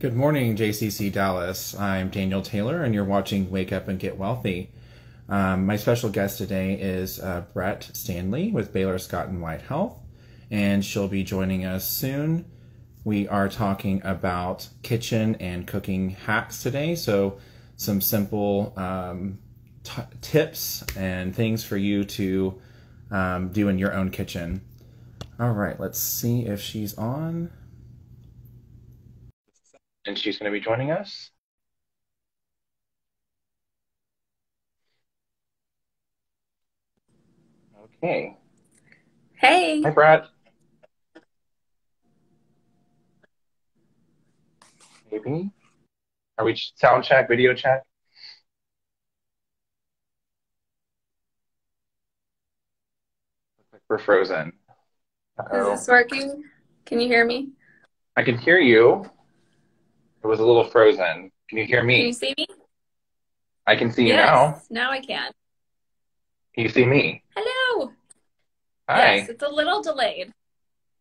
Good morning, JCC Dallas. I'm Daniel Taylor, and you're watching Wake Up and Get Wellthy. Um, my special guest today is uh, Brett Stanley with Baylor Scott and White Health, and she'll be joining us soon. We are talking about kitchen and cooking hacks today, so some simple um, tips and things for you to um, do in your own kitchen. All right, let's see if she's on and she's going to be joining us. Okay. Hey. Hi, Brett. Maybe. Are we sound check, video check? Looks like we're frozen. Uh-oh. Is this working? Can you hear me? I can hear you. It was a little frozen. Can you hear me? Can you see me? I can see you now. now I can. Can you see me? Hello. Hi. Yes, it's a little delayed,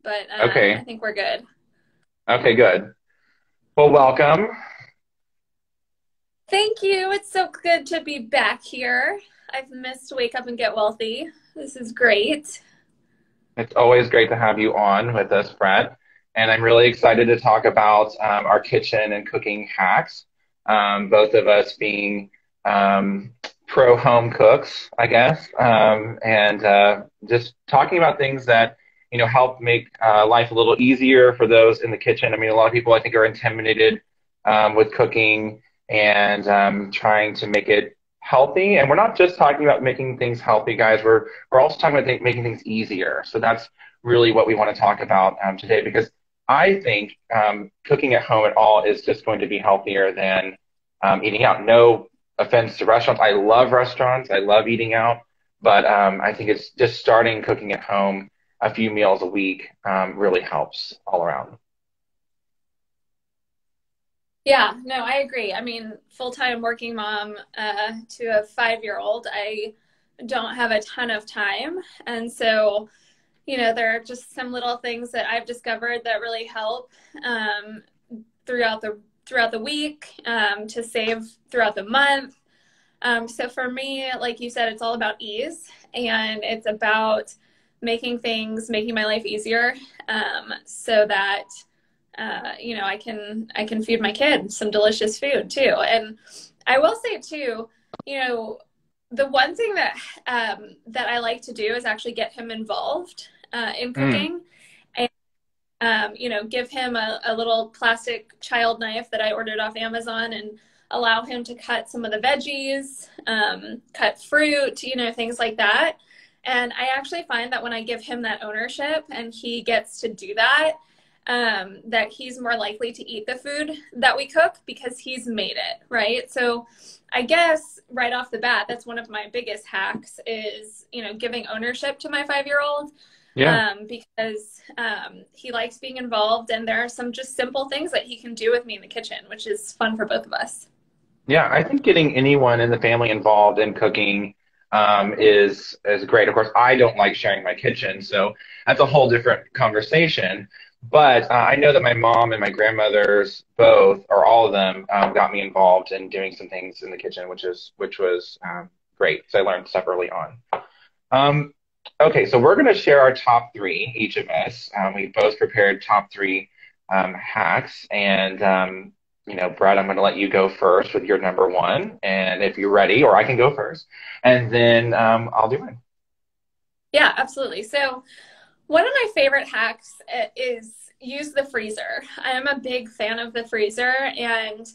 but uh, Okay. I think we're good. Okay, good. Well, welcome. Thank you. It's so good to be back here. I've missed Wake Up and Get Wellthy. This is great. It's always great to have you on with us, Brett. And I'm really excited to talk about um, our kitchen and cooking hacks. Um, both of us being um, pro home cooks, I guess, um, and uh, just talking about things that you know help make uh, life a little easier for those in the kitchen. I mean, a lot of people I think are intimidated um, with cooking and um, trying to make it healthy. And we're not just talking about making things healthy, guys. We're we're also talking about th- making things easier. So that's really what we want to talk about today because I think um, cooking at home at all is just going to be healthier than um, eating out. No offense to restaurants. I love restaurants. I love eating out. But um, I think it's just starting cooking at home a few meals a week um, really helps all around. Yeah, no, I agree. I mean, full time working mom uh, to a five year old, I don't have a ton of time. And so, you know, there are just some little things that I've discovered that really help um, throughout the throughout the week um, to save throughout the month. Um, so for me, like you said, it's all about ease and it's about making things, making my life easier um, so that uh, you know, I can I can feed my kid some delicious food too. And I will say too, you know, the one thing that um, that I like to do is actually get him involved uh, in cooking, and um, you know, give him a, a little plastic child knife that I ordered off Amazon and allow him to cut some of the veggies, um, cut fruit, you know, things like that. And I actually find that when I give him that ownership and he gets to do that, um, that he's more likely to eat the food that we cook because he's made it, right? So I guess right off the bat, that's one of my biggest hacks is, you know, giving ownership to my five year old. Yeah. Um, because um, he likes being involved, and there are some just simple things that he can do with me in the kitchen, which is fun for both of us. Yeah, I think getting anyone in the family involved in cooking um, is is great. Of course, I don't like sharing my kitchen, so that's a whole different conversation. But uh, I know that my mom and my grandmothers both, or all of them, um, got me involved in doing some things in the kitchen, which is which was um, great. So I learned stuff early on. Um, okay, so we're going to share our top three, each of us. Um, we both prepared top three um, hacks, and um, you know, Brett, I'm going to let you go first with your number one, and if you're ready, or I can go first, and then um, I'll do mine. Yeah, absolutely. So, one of my favorite hacks uh, is use the freezer. I am a big fan of the freezer, and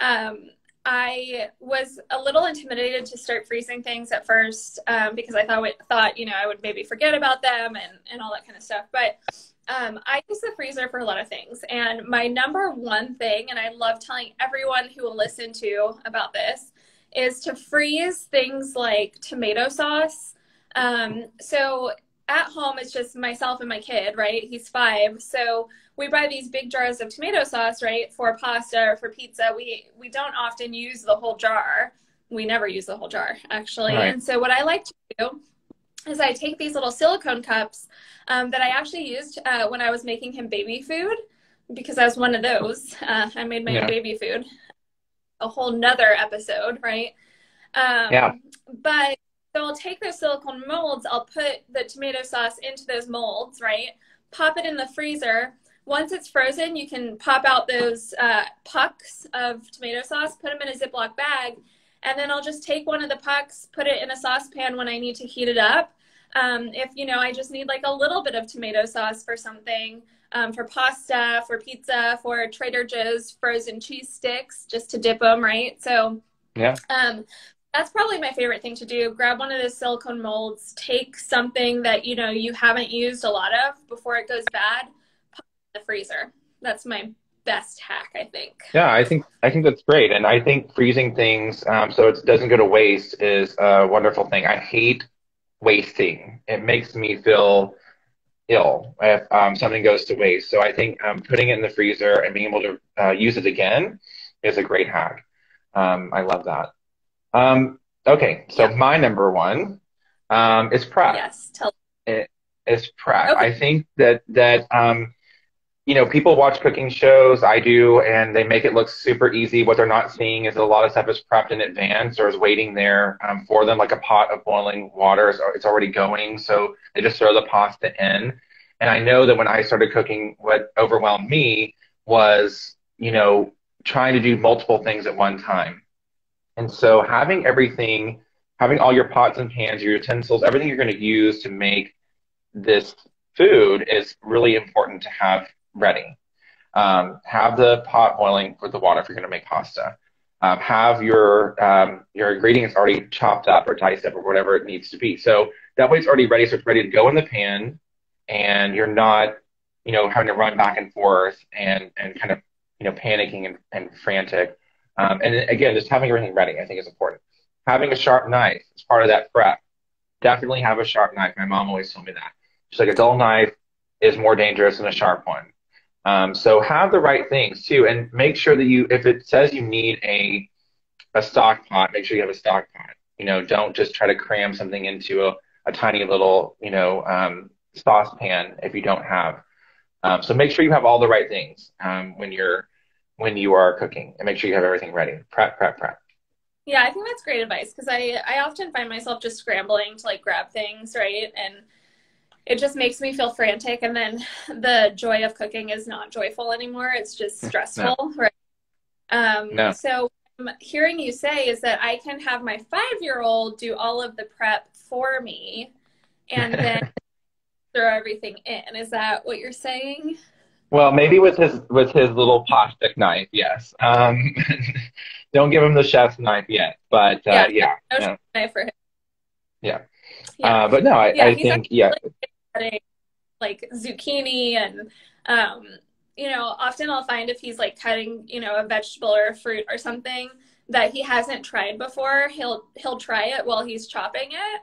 um, I was a little intimidated to start freezing things at first um, because I thought thought you know I would maybe forget about them and and all that kind of stuff. But um, I use the freezer for a lot of things, and my number one thing, and I love telling everyone who will listen to about this, is to freeze things like tomato sauce. Um, so at home it's just myself and my kid right he's five so we buy these big jars of tomato sauce right for pasta or for pizza we we don't often use the whole jar we never use the whole jar actually Right. and so what i like to do is i take these little silicone cups um, that i actually used uh, when i was making him baby food because I was one of those. Uh, I made my Yeah. baby food. A whole nother episode, right? Um, Yeah. But so I'll take those silicone molds, I'll put the tomato sauce into those molds, right? Pop it in the freezer. Once it's frozen, you can pop out those uh, pucks of tomato sauce, put them in a Ziploc bag, and then I'll just take one of the pucks, put it in a saucepan when I need to heat it up. Um, if you know, I just need like a little bit of tomato sauce for something, um, for pasta, for pizza, for Trader Joe's frozen cheese sticks, just to dip them, right? So, Yeah. um, that's probably my favorite thing to do. Grab one of those silicone molds, take something that you know you haven't used a lot of before it goes bad, pop it in the freezer. That's my best hack, I think. Yeah, I think I think that's great, and I think freezing things um, so it doesn't go to waste is a wonderful thing. I hate wasting; it makes me feel ill if um, something goes to waste. So I think um, putting it in the freezer and being able to uh, use it again is a great hack. Um, I love that. Um, okay, so Yeah. my number one um, is prep Yes, tell. It, is prep. Okay. I think that that um, you know people watch cooking shows. I do, and they make it look super easy. What they're not seeing is a lot of stuff is prepped in advance or is waiting there um, for them, like a pot of boiling water. is- It's already going, so they just throw the pasta in. And I know that when I started cooking, what overwhelmed me was you know trying to do multiple things at one time. And so having everything, having all your pots and pans, your utensils, everything you're going to use to make this food is really important to have ready. Um, have the pot boiling with the water if you're going to make pasta. Um, have your um, your ingredients already chopped up or diced up or whatever it needs to be. So that way it's already ready, so it's ready to go in the pan, and you're not, you know, having to run back and forth and and kind of you know panicking and, and frantic. Um, and again, just having everything ready, I think, is important. Having a sharp knife is part of that prep. Definitely have a sharp knife. My mom always told me that. She's like, a dull knife is more dangerous than a sharp one. Um, so have the right things too, and make sure that you, if it says you need a a stock pot, make sure you have a stock pot. You know, don't just try to cram something into a, a tiny little, you know, um, saucepan if you don't have. Um, so make sure you have all the right things um, when you're when you are cooking, and make sure you have everything ready. Prep, prep, prep. Yeah, I think that's great advice because I I often find myself just scrambling to like grab things, right? And it just makes me feel frantic and then the joy of cooking is not joyful anymore. It's just stressful, right? Um No. so hearing you say is that I can have my 5-year-old do all of the prep for me and then throw everything in. Is that what you're saying? Well, maybe with his with his little plastic knife, yes. Um, don't give him the chef's knife yet, but uh, yeah, No yeah. knife for him. Yeah. Yeah. Uh, but no, I, Yeah, I think yeah, cutting, like zucchini and um you know often i'll find if he's like cutting you know a vegetable or a fruit or something that he hasn't tried before he'll he'll try it while he's chopping it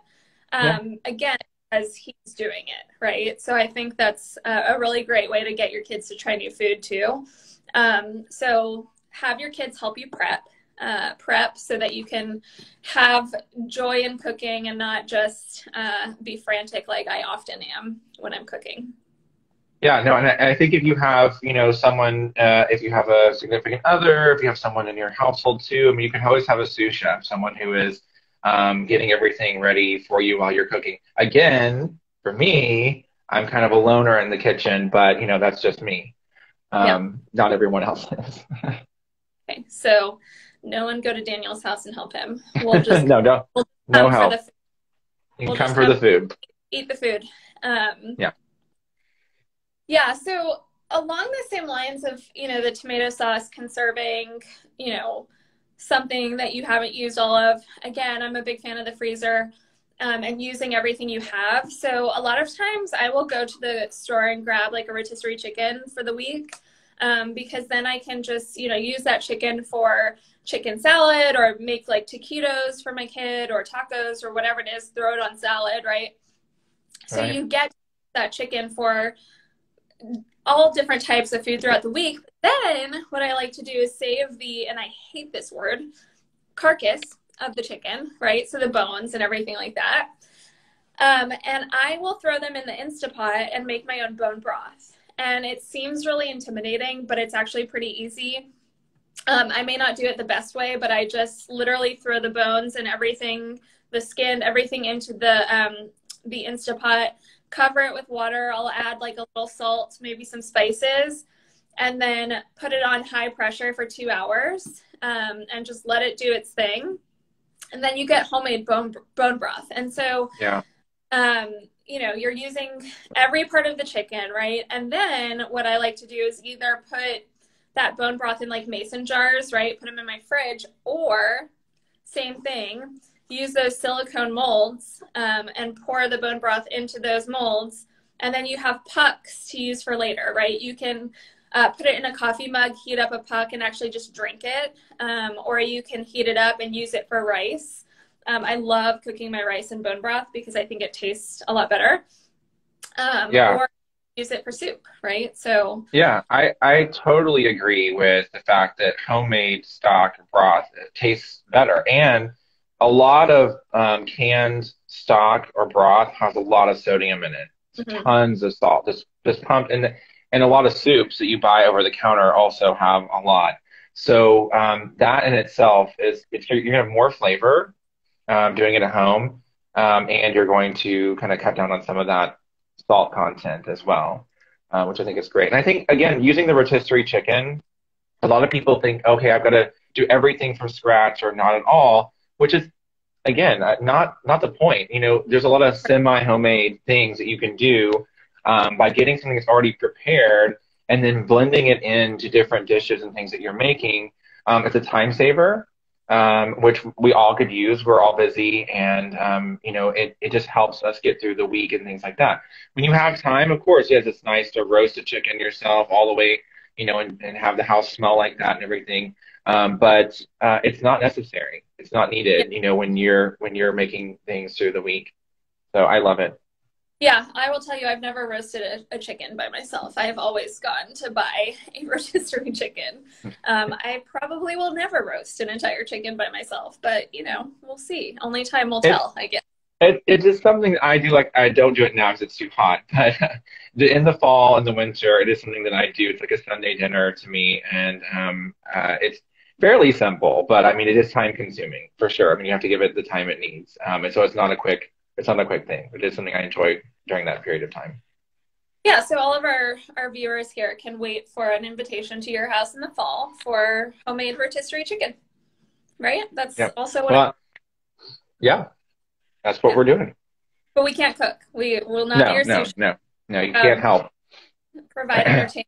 um again as he's doing it right? So i think that's a, a really great way to get your kids to try new food too. Um so have your kids help you prep uh, prep so that you can have joy in cooking and not just uh, be frantic like I often am when I'm cooking. yeah, no, and I, I think if you have you know someone, uh, if you have a significant other, if you have someone in your household too, I mean, you can always have a sous chef, someone who is um, getting everything ready for you while you're cooking. Again, for me, I'm kind of a loner in the kitchen, but you know that's just me. Um, Not everyone else is. Okay, so no one go to Daniel's house and help him. We'll just no, don't. we'll No come help. for the You we'll come for the food. eat the food. Um, Yeah. Yeah. So along the same lines of you know the tomato sauce conserving, you know, something that you haven't used all of. Again, I'm a big fan of the freezer. Um, and using everything you have. So a lot of times I will go to the store and grab like a rotisserie chicken for the week um, because then I can just you know use that chicken for chicken salad or make like taquitos for my kid or tacos or whatever it is. Throw it on salad, right? So Right. you get that chicken for all different types of food throughout the week. Then what I like to do is save the, and I hate this word, carcass of the chicken, right? So the bones and everything like that. Um, and I will throw them in the Instapot and make my own bone broth. And it seems really intimidating, but it's actually pretty easy. Um, I may not do it the best way, but I just literally throw the bones and everything, the skin, everything into the um, the Instapot. Cover it with water. I'll add like a little salt, maybe some spices, and then put it on high pressure for two hours, um, and just let it do its thing. And then you get homemade bone bone broth. And so, yeah. Um, you know, you're using every part of the chicken, right? And then what I like to do is either put that bone broth in like mason jars, right? Put them in my fridge, or same thing, use those silicone molds um, and pour the bone broth into those molds. And then you have pucks to use for later, right? You can uh, put it in a coffee mug, heat up a puck, and actually just drink it. Um, or you can heat it up and use it for rice. Um, I love cooking my rice in bone broth because I think it tastes a lot better. Um, yeah. Or use it for soup, right? So yeah, I I totally agree with the fact that homemade stock broth tastes better, and a lot of um, canned stock or broth has a lot of sodium in it, mm-hmm. tons of salt. This this pumped and and a lot of soups that you buy over the counter also have a lot. So um, that in itself is it's, you're gonna have more flavor um, doing it at home, um, and you're going to kind of cut down on some of that salt content as well, uh, which I think is great. And I think again, using the rotisserie chicken, a lot of people think, okay, I've got to do everything from scratch or not at all, which is again uh, not not the point. You know, there's a lot of semi homemade things that you can do um, by getting something that's already prepared and then blending it into different dishes and things that you're making. Um, it's a time saver um, which we all could use. We're all busy, and um, you know, it it just helps us get through the week and things like that. When you have time, of course, yes, it's nice to roast a chicken yourself all the way, you know, and, and have the house smell like that and everything. Um, but uh, it's not necessary. It's not needed, you know, when you're when you're making things through the week. So I love it. Yeah, I will tell you, I've never roasted a, a, chicken by myself. I have always gone to buy a rotisserie chicken. Um, I probably will never roast an entire chicken by myself, but you know, we'll see. Only time will tell, it, I guess. It, it's just something that I do. Like I don't do it now because it's too hot, but in the fall and the winter, it is something that I do. It's like a Sunday dinner to me, and um, uh, it's fairly simple, but I mean, it is time consuming for sure. I mean, you have to give it the time it needs, um, and so it's not a quick it's not a quick thing. It is something I enjoy during that period of time. Yeah, so all of our, our viewers here can wait for an invitation to your house in the fall for homemade rotisserie chicken. Right? That's yep. also what well, Yeah. That's what yeah. we're doing. But we can't cook. We will not no, be your no, sushi. No, no, you um, can't help. Provide entertainment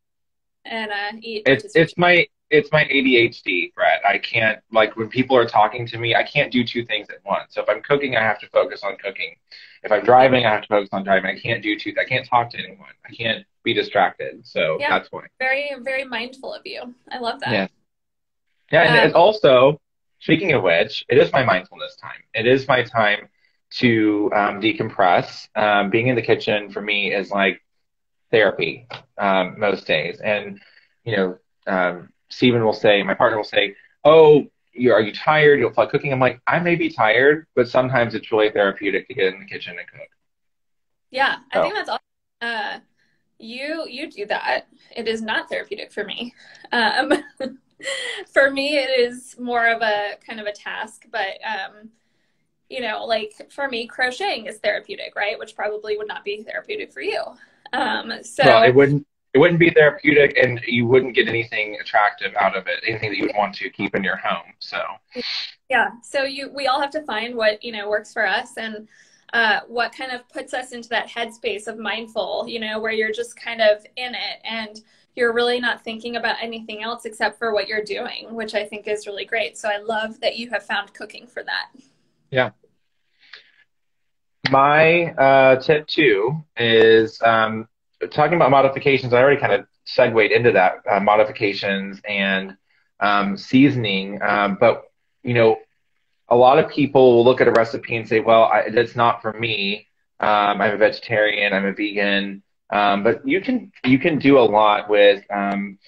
and uh, eat. It's it's my it's my ADHD, Brett. I can't like when people are talking to me, I can't do two things at once. So if I'm cooking, I have to focus on cooking. If I'm driving, I have to focus on driving. I can't do two. I can't talk to anyone. I can't be distracted. So yeah, that's why. Very very mindful of you. I love that. Yeah. Yeah, and, um, and also speaking of which, it is my mindfulness time. It is my time to um, decompress. Um, being in the kitchen for me is like therapy um, most days, and you know. Stephen will say, my partner will say, "Oh, you are you tired? You'll feel cooking." I'm like, I may be tired, but sometimes it's really therapeutic to get in the kitchen and cook. Yeah, I think that's awesome. Uh, you you do that. It is not therapeutic for me. Um, for me, it is more of a kind of a task, but um, you know, like for me, crocheting is therapeutic, right? Which probably would not be therapeutic for you. Um, so well, it wouldn't it wouldn't be therapeutic and you wouldn't get anything attractive out of it anything that you would want to keep in your home so. Yeah so you we all have to find what you know works for us and uh, what kind of puts us into that headspace of mindful you know where you're just kind of in it and you're really not thinking about anything else except for what you're doing which i think is really great. So i love that you have found cooking for that. Yeah. My uh, tip two is um, talking about modifications, I already kind of segued into that uh, modifications and um, seasoning. Um, but you know, a lot of people will look at a recipe and say, "Well, I, it's not for me. Um, I'm a vegetarian. I'm a vegan." Um, but you can you can do a lot with um,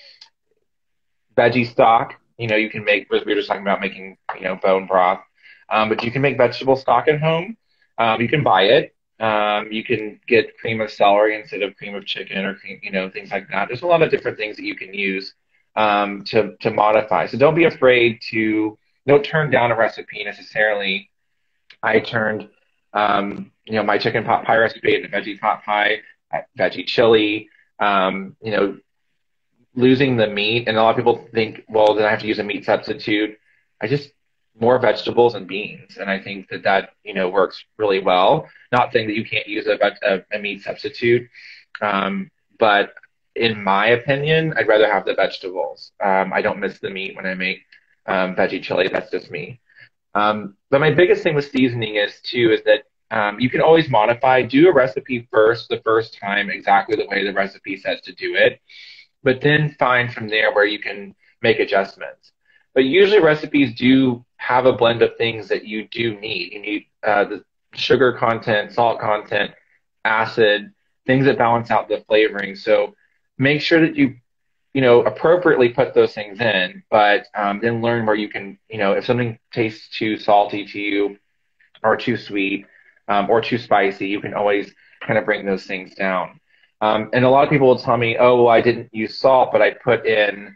veggie stock. You know, you can make. We were just talking about making you know bone broth, um, but you can make vegetable stock at home. you can buy it. Um, you can get cream of celery instead of cream of chicken or cream, you know, things like that. There's a lot of different things that you can use um, to to modify. So don't be afraid to don't turn down a recipe necessarily. I turned um, you know my chicken pot pie recipe into veggie pot pie, veggie chili. Um, you know, losing the meat, and a lot of people think, well, then I have to use a meat substitute. I just more vegetables and beans, and I think that that you know works really well. Not saying that you can't use a, a, a meat substitute, um, but in my opinion, I'd rather have the vegetables. Um, I don't miss the meat when I make um, veggie chili. That's just me. Um, but my biggest thing with seasoning is too is that um, you can always modify. Do a recipe first the first time exactly the way the recipe says to do it, but then find from there where you can make adjustments. But usually recipes do have a blend of things that you do need. You need uh, the sugar content, salt content, acid, things that balance out the flavoring. So make sure that you, you know, appropriately put those things in, but um, then learn where you can, you know, if something tastes too salty to you or too sweet um, or too spicy, you can always kind of bring those things down. Um, and a lot of people will tell me, oh, well, I didn't use salt, but I put in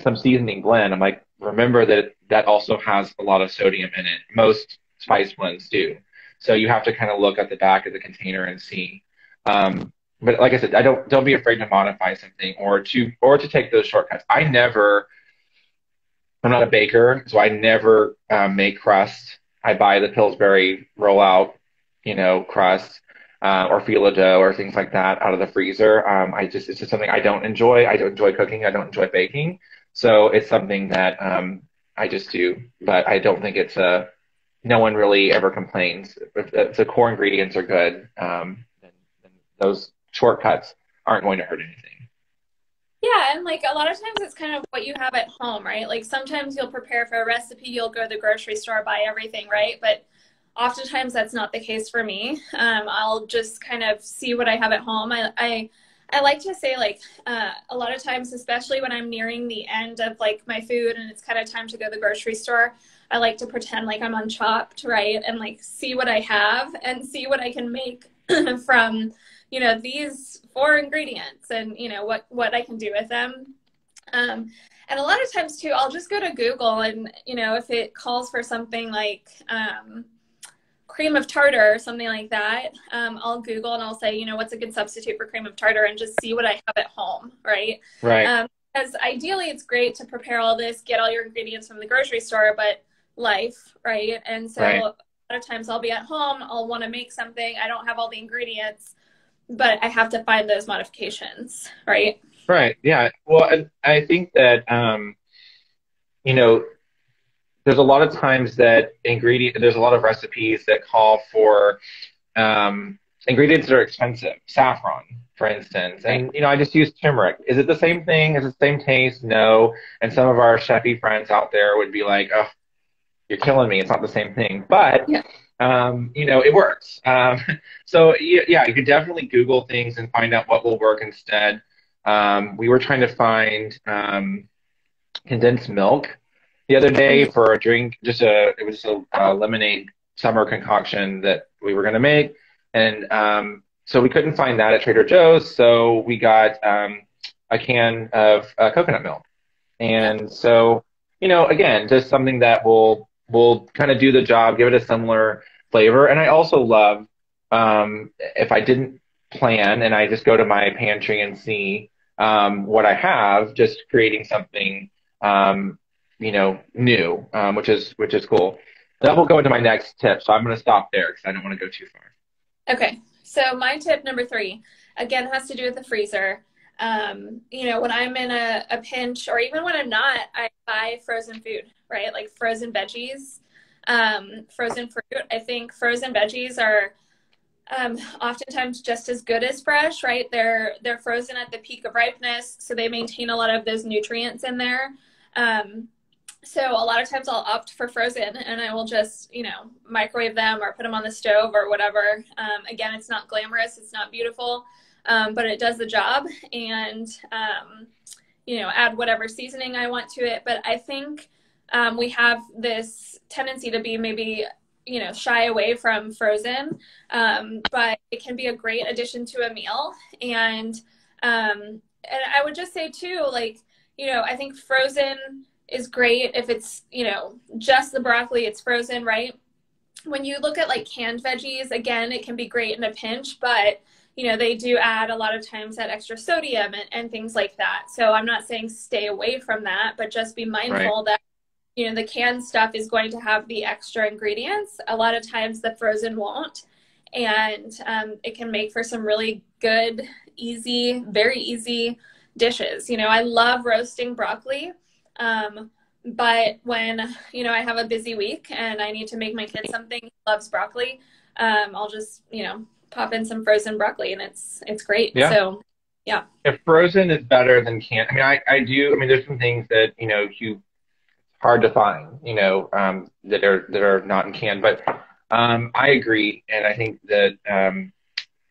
some seasoning blend. I'm like, remember that that also has a lot of sodium in it. Most spice blends do. So you have to kind of look at the back of the container and see. Um, but like I said, I don't don't be afraid to modify something or to or to take those shortcuts. I never. I'm not a baker, so I never um, make crust. I buy the Pillsbury rollout, you know, crust uh, or phyllo dough or things like that out of the freezer. Um, I just it's just something I don't enjoy. I don't enjoy cooking. I don't enjoy baking. So it's something that um, I just do, but I don't think it's a. No one really ever complains if, the core ingredients are good. Um, then, then those shortcuts aren't going to hurt anything. Yeah, and like a lot of times it's kind of what you have at home, right? Like sometimes you'll prepare for a recipe, you'll go to the grocery store, buy everything, right? But oftentimes that's not the case for me. Um, I'll just kind of see what I have at home. I, I I like to say like uh, a lot of times, especially when I'm nearing the end of like my food and it's kind of time to go to the grocery store, I like to pretend like I'm on Chopped, right, and like see what I have and see what I can make from you know these four ingredients and you know what what I can do with them. Um, and a lot of times too, I'll just go to Google and you know if it calls for something like um, cream of tartar or something like that, um, I'll Google and I'll say, you know, what's a good substitute for cream of tartar and just see what I have at home, right? Right. Um, because ideally, it's great to prepare all this, get all your ingredients from the grocery store, but life, right? And so right. a lot of times I'll be at home, I'll want to make something, I don't have all the ingredients, but I have to find those modifications, right? Right. Yeah. Well, I think that, um, you know, there's a lot of times that ingredient there's a lot of recipes that call for um, ingredients that are expensive. Saffron for instance. And you know i just use turmeric. Is it the same thing? Is it the same taste? No. And some of our chefy friends out there would be like oh you're killing me. It's not the same thing. But yeah. um, you know it works. Um, so yeah you could definitely google things and find out what will work instead. Um, we were trying to find um, condensed milk the other day for a drink, just a it was a, a lemonade summer concoction that we were going to make, and um, so we couldn't find that at Trader Joe's, so we got um, a can of uh, coconut milk, and so you know again just something that will will kind of do the job, give it a similar flavor, and I also love um, if I didn't plan and I just go to my pantry and see um, what I have, just creating something um, you know, new, um, which is which is cool. That will go into my next tip, so I'm going to stop there because I don't want to go too far. Okay, so my tip number three again has to do with the freezer. Um, you know, when I'm in a, a pinch, or even when I'm not, I buy frozen food, right? Like frozen veggies, um, frozen fruit. I think frozen veggies are um, oftentimes just as good as fresh, right? They're they're frozen at the peak of ripeness, so they maintain a lot of those nutrients in there. Um, so a lot of times I'll opt for frozen and I will just, you know, microwave them or put them on the stove or whatever. Um, again, it's not glamorous, it's not beautiful, um, but it does the job and, um, you know, add whatever seasoning I want to it. But I think um, we have this tendency to be maybe you know shy away from frozen, um, but it can be a great addition to a meal. And um, and I would just say too, like you know, I think frozen is great if it's you know just the broccoli, it's frozen, right? When you look at like canned veggies, again, it can be great in a pinch, but you know they do add a lot of times that extra sodium and, and things like that. So I'm not saying stay away from that, but just be mindful right. that you know the canned stuff is going to have the extra ingredients a lot of times the frozen won't and um, it can make for some really good easy very easy dishes you know i love roasting broccoli um, but when you know i have a busy week and i need to make my kid something he loves broccoli um, i'll just you know pop in some frozen broccoli and it's it's great yeah. so yeah if frozen is better than canned i mean i i do i mean there's some things that you know you hard to find, you know, um, that are that are not in can. But um, I agree, and I think that um,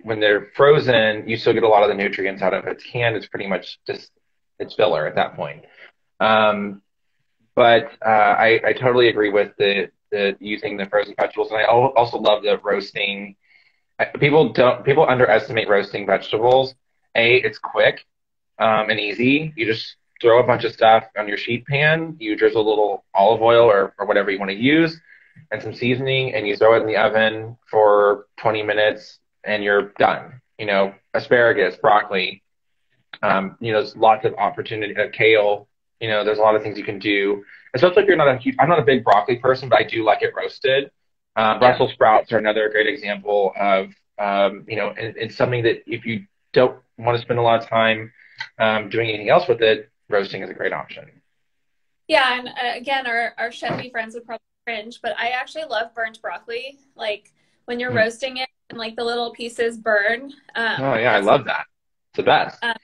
when they're frozen, you still get a lot of the nutrients out of it. Canned is pretty much just it's filler at that point. Um, but uh, I, I totally agree with the, the using the frozen vegetables, and I also love the roasting. People don't people underestimate roasting vegetables. A, it's quick um, and easy. You just throw a bunch of stuff on your sheet pan. You drizzle a little olive oil or, or whatever you want to use and some seasoning and you throw it in the oven for 20 minutes and you're done. You know, asparagus, broccoli, um, you know, there's lots of opportunity, uh, kale, you know, there's a lot of things you can do, especially if you're not a huge, I'm not a big broccoli person, but I do like it roasted. Uh, Brussels sprouts are another great example of, um, you know, and it's something that if you don't want to spend a lot of time um, doing anything else with it, roasting is a great option. Yeah, and uh, again, our our chefy friends would probably cringe, but I actually love burnt broccoli. Like when you're mm. roasting it and like the little pieces burn. Um, oh yeah, I love that. It's the best. Um,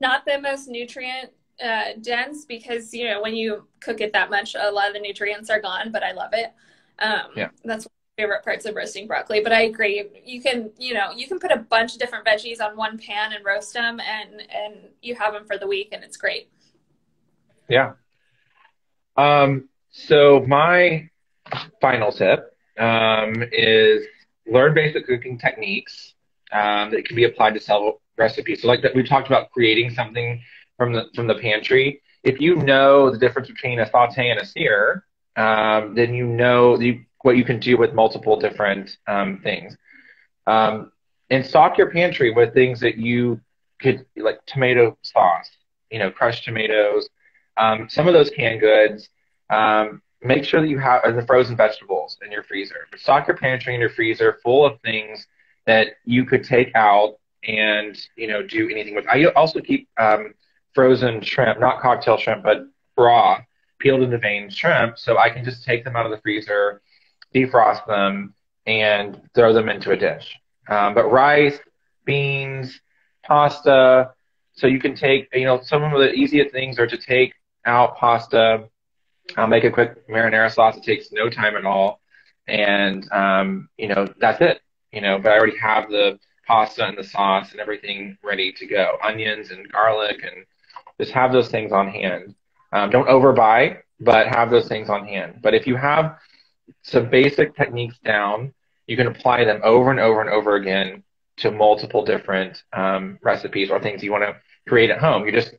not the most nutrient uh, dense because you know when you cook it that much, a lot of the nutrients are gone. But I love it. Um, yeah, that's my favorite parts of roasting broccoli. But I agree. You can, you know, you can put a bunch of different veggies on one pan and roast them, and and you have them for the week, and it's great. Yeah. Um, so my final tip um, is learn basic cooking techniques um, that can be applied to several recipes. So like that, we talked about creating something from the from the pantry. If you know the difference between a saute and a sear, um, then you know the, what you can do with multiple different um, things. Um, and stock your pantry with things that you could like tomato sauce, you know, crushed tomatoes, um, some of those canned goods, um, make sure that you have the frozen vegetables in your freezer. Stock your pantry and your freezer full of things that you could take out and you know do anything with. I also keep um, frozen shrimp, not cocktail shrimp, but raw, peeled into vein shrimp, so I can just take them out of the freezer, defrost them, and throw them into a dish. Um, but rice, beans, pasta. So you can take, you know, some of the easiest things are to take out pasta. I'll make a quick marinara sauce. It takes no time at all. And, um, you know, that's it, you know, but I already have the pasta and the sauce and everything ready to go. Onions and garlic and just have those things on hand. Um, don't overbuy, but have those things on hand. But if you have some basic techniques down, you can apply them over and over and over again to multiple different um, recipes or things you want to create at home. You just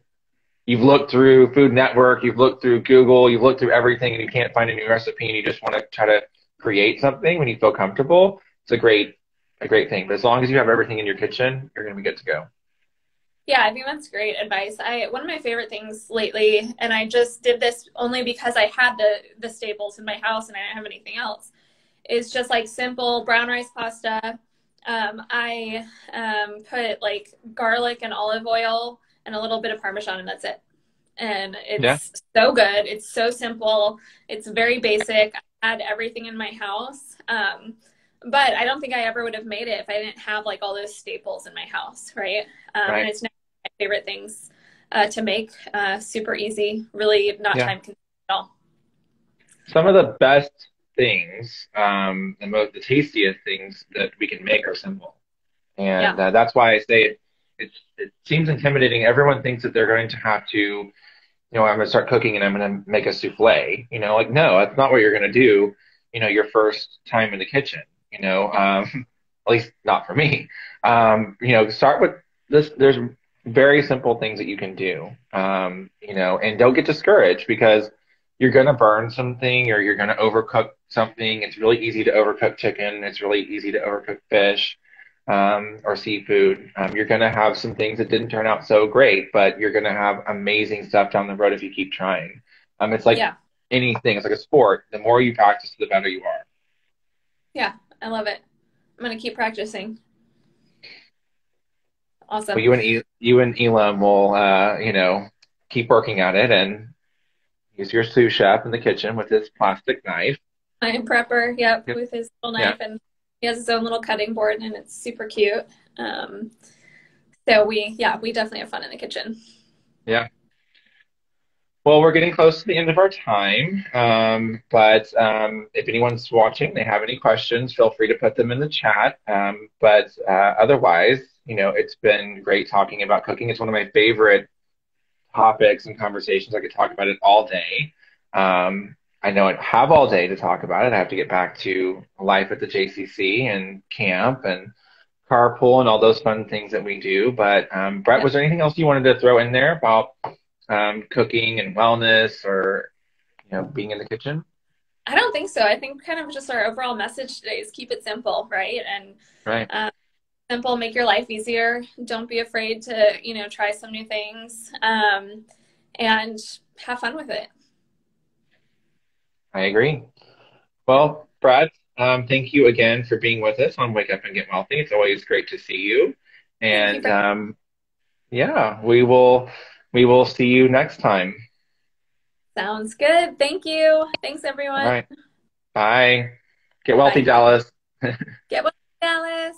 you've looked through Food Network, you've looked through Google, you've looked through everything, and you can't find a new recipe, and you just want to try to create something when you feel comfortable. It's a great a great thing. But as long as you have everything in your kitchen, you're going to be good to go. Yeah, I think that's great advice. I one of my favorite things lately, and I just did this only because I had the the staples in my house and I didn't have anything else. Is just like simple brown rice pasta. Um, I um, put like garlic and olive oil and a little bit of Parmesan, and that's it. And it's yeah. so good. It's so simple. It's very basic. I had everything in my house. Um, but I don't think I ever would have made it if I didn't have like all those staples in my house, right? Um, right. And it's my favorite things uh, to make. Uh, super easy, really not yeah. time consuming at all. Some of the best things, um, the most, the tastiest things that we can make are simple, and yeah. uh, that's why I say it's, it seems intimidating. Everyone thinks that they're going to have to, you know, I'm going to start cooking and I'm going to make a souffle. You know, like no, that's not what you're going to do. you know, your first time in the kitchen, you know, um, at least not for me. Um, you know, start with this. There's very simple things that you can do, um, you know, and don't get discouraged because you're going to burn something or you're going to overcook something. It's really easy to overcook chicken. It's really easy to overcook fish um, or seafood. Um, you're going to have some things that didn't turn out so great, but you're going to have amazing stuff down the road if you keep trying. Um, it's like yeah. anything. It's like a sport. The more you practice, the better you are. Yeah, I love it. I'm going to keep practicing. Awesome. Well, you and e- you and Elam will, uh, you know, keep working at it and use your sous chef in the kitchen with his plastic knife. I'm prepper, yep, yep. with his little knife, and he has his own little cutting board, and it's super cute. Um, so we, yeah, we definitely have fun in the kitchen. Yeah. Well, we're getting close to the end of our time, um, but um, if anyone's watching, they have any questions, feel free to put them in the chat. Um, but uh, otherwise, you know, it's been great talking about cooking. It's one of my favorite topics and conversations. I could talk about it all day. Um, I know I have all day to talk about it. I have to get back to life at the JCC and camp and carpool and all those fun things that we do. But um, Brett, yeah. was there anything else you wanted to throw in there about um, cooking and wellness or you know being in the kitchen? I don't think so. I think kind of just our overall message today is keep it simple, right? And right. Um, simple, make your life easier. Don't be afraid to, you know, try some new things um, and have fun with it. I agree. Well, Brett, um, thank you again for being with us on Wake Up and Get Wellthy. It's always great to see you. And you, um, yeah, we will we will see you next time. Sounds good. Thank you. Thanks, everyone. All right. Bye. Get wealthy, Bye. Dallas. Get wealthy, Dallas.